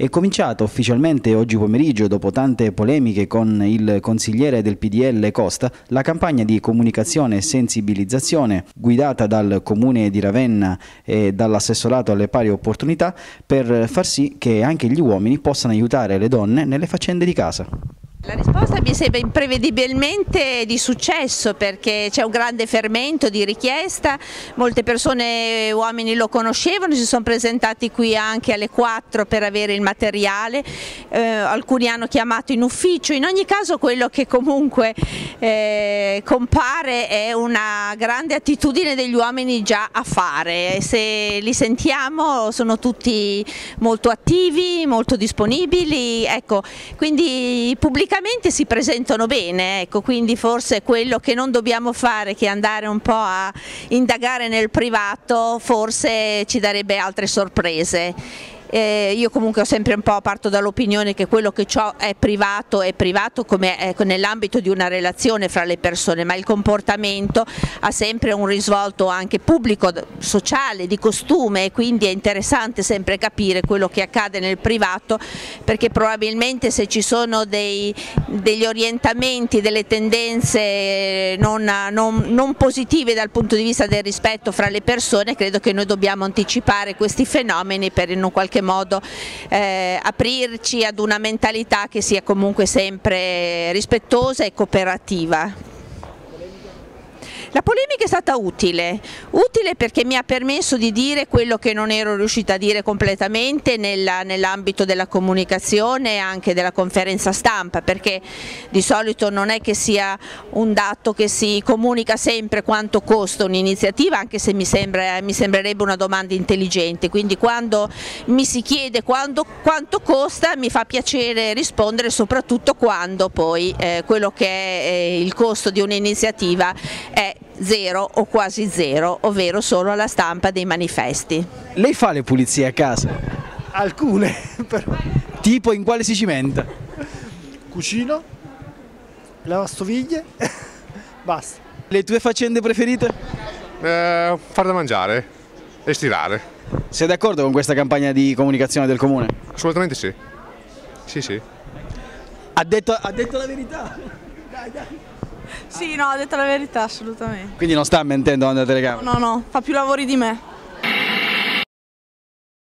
È cominciata ufficialmente oggi pomeriggio, dopo tante polemiche con il consigliere del PDL Costa, la campagna di comunicazione e sensibilizzazione guidata dal comune di Ravenna e dall'assessorato alle pari opportunità per far sì che anche gli uomini possano aiutare le donne nelle faccende di casa. La risposta mi sembra imprevedibilmente di successo perché c'è un grande fermento di richiesta, molte persone, uomini lo conoscevano, si sono presentati qui anche alle 4 per avere il materiale, eh, alcuni hanno chiamato in ufficio, in ogni caso quello che comunque eh, compare è una grande attitudine degli uomini già a fare, se li sentiamo sono tutti molto attivi, molto disponibili, ecco, quindi pubblicamente si presentano bene, ecco, quindi forse quello che non dobbiamo fare, che andare un po' a indagare nel privato, forse ci darebbe altre sorprese. Eh, io comunque sempre un po' parto dall'opinione che quello che ho è privato è privato come ecco, nell'ambito di una relazione fra le persone, ma il comportamento ha sempre un risvolto anche pubblico, sociale, di costume e quindi è interessante sempre capire quello che accade nel privato perché probabilmente se ci sono dei, degli orientamenti, delle tendenze non, non, non positive dal punto di vista del rispetto fra le persone, credo che noi dobbiamo anticipare questi fenomeni per in un qualche qualche modo eh, aprirci ad una mentalità che sia comunque sempre rispettosa e cooperativa. La polemica è stata utile, utile perché mi ha permesso di dire quello che non ero riuscita a dire completamente nell'ambito della comunicazione e anche della conferenza stampa, perché di solito non è che sia un dato che si comunica sempre quanto costa un'iniziativa, anche se mi, sembra, mi, sembrerebbe una domanda intelligente, quindi quando mi si chiede quando, quanto costa mi fa piacere rispondere soprattutto quando poi eh, quello che è eh, il costo di un'iniziativa è zero o quasi zero, ovvero solo alla stampa dei manifesti. Lei fa le pulizie a casa? Alcune, però. Tipo in quale si cimenta? Cucino, lavastoviglie, basta. Le tue faccende preferite? Eh, far da mangiare e stirare. Sei d'accordo con questa campagna di comunicazione del comune? Assolutamente sì. Sì, sì. Ha detto, ha detto la verità. Dai, dai. Sì, no, ha detto la verità, assolutamente. Quindi non sta mentendo davanti alla telecamera? No, no, fa più lavori di me.